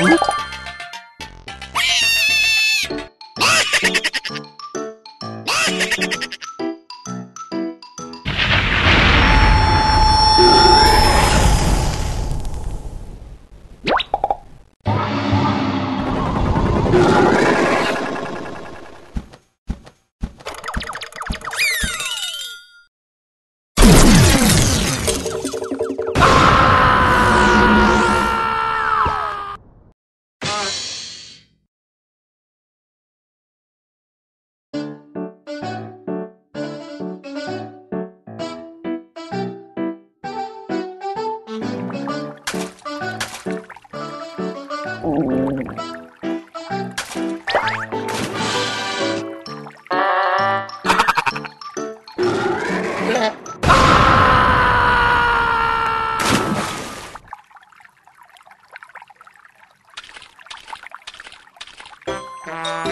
What? Bye.